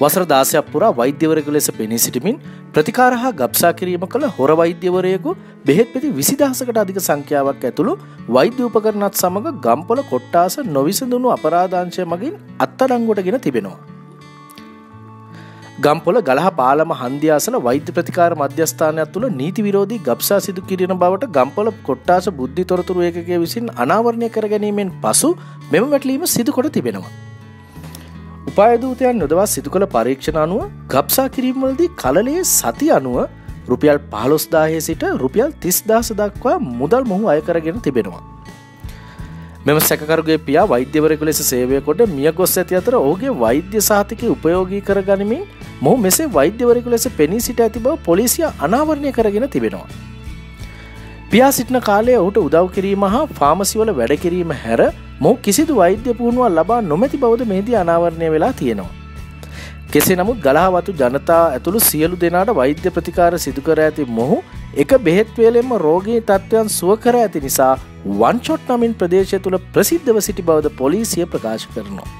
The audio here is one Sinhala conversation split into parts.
වසර දාසයක් පුරා වෛද්‍යවරයකු ලෙස පෙනී සිටිමින් ප්‍රතිකාර හා ගබ්සා කිරීම කළ හොර වෛද්‍යවරයෙකු බෙහෙත් පෙති විසිදහසකට අධික සංඛ්‍යාවක් ඇතුළු වෛද්‍ය උපකරණත් සමඟ ගම්පොල කොට්ටාස නොවිසඳුණු අපරාධංශය මගින් අත්තඩංගුවටගෙන තිබෙනවා. ගම්පොල ගලහ පාලම හන්දියාසල වෛද්‍ය ප්‍රතිකාර මධ්‍යස්ථානයක් තුළ නීති විරෝධී ගබ්සා සිදු කිරෙන බවට ගම්පොල කොට්ටාස බුද්ධි තොරතුරු ඒකගේ විසින් අනාවරණය කර ගැනීමෙන් පසු මෙම වැටලීම සිදු කොට තිබෙනවා. උපායදූතයන් නොදවා සිදු කළ පරීක්ෂණ අනුව ගබ්සා කිරීමවලදී කලලේ සති අනුව රුපියල් පහලොස්දාහය සිට රුපියල් තිස්දාස දක්වා මුදල් මොහු අයකරගෙන තිබෙනවා. මෙම සැකරුගේ පියා වෛද්‍යවරකු ලෙස සේවය කොට මිය ගොස් ඇති අතර ඔහුගේ වෛද්‍ය සාතික උපයෝගී කර ගනිමින් මොහු මෙසේ වෛද්‍යවරකු ලෙස පෙනී සිට ඇති බව පොලිසිය අනාවරණය කරගෙන තිබෙනවා. පියා සිටින කාලය ඔහුට උදව් කිරීම හා ෆාමසිවල වැඩ කිරීම හැර මොහු කිසිදු වෛද්‍ය පුහුණුවක් ලබා නොමැති බවද මෙහිදී අනාවරණය වෙලා තියෙනවා. කෙසේ නමුත් ගලහවතු ජනතා ඇතුළු සියලු දෙනාට වෛද්‍ය ප්‍රතිකාර සිදුකර ඇති මොහු එක බෙහෙත්වේලෙන්ම රෝගී තත්ත්වයන් සුවකර ඇති නිසා වන්චොට් නමින් ප්‍රදේශය තුළ ප්‍රසිද්ධව සිටි බවද පොලිසිය ප්‍රකාශ කරනවා.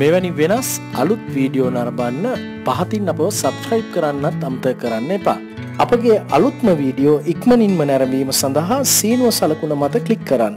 මෙවැනි වෙනස් අලුත් වීඩියෝ නරබන්න පහතින් අපෝ සබස්ක්‍රයිබ් කරන්නත් අම්ත කරන්න එපා. අපගේ අලුත්ම වීඩියෝ ඉක්මනින්ම නැරඹීම සඳහා සීනුව සලකුණ මත කලික් කරන්න.